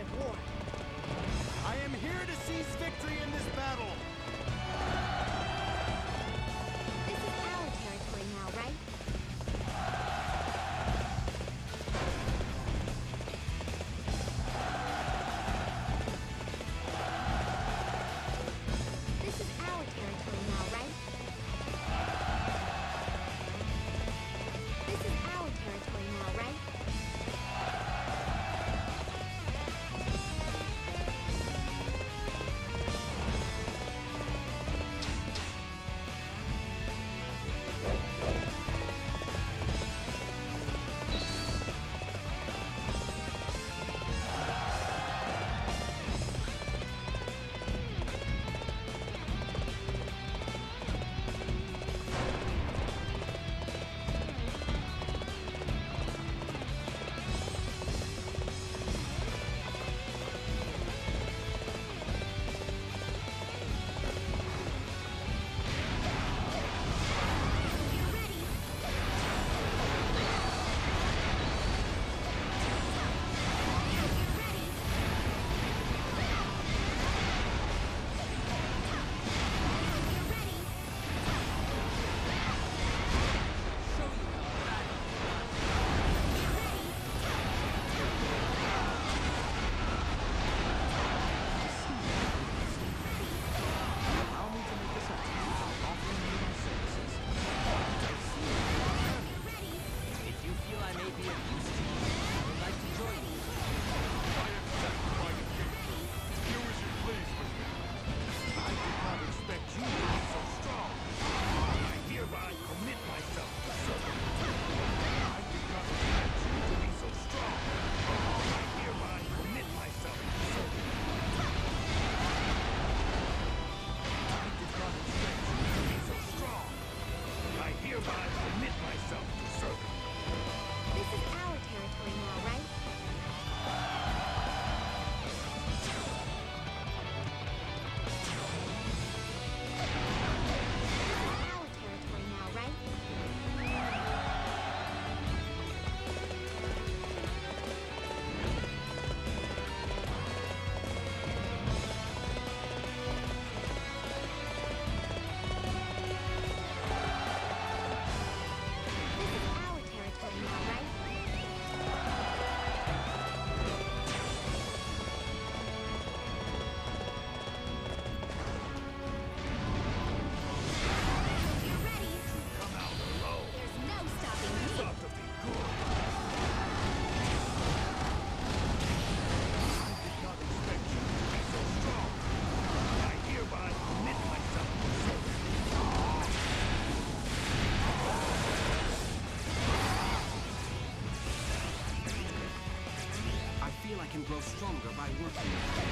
of war. I am here to seize victory stronger by working.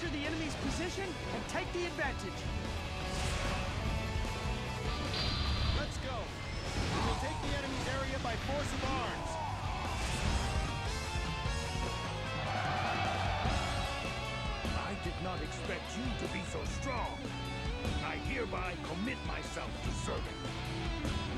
Capture the enemy's position and take the advantage. Let's go. We will take the enemy's area by force of arms. I did not expect you to be so strong. I hereby commit myself to serving.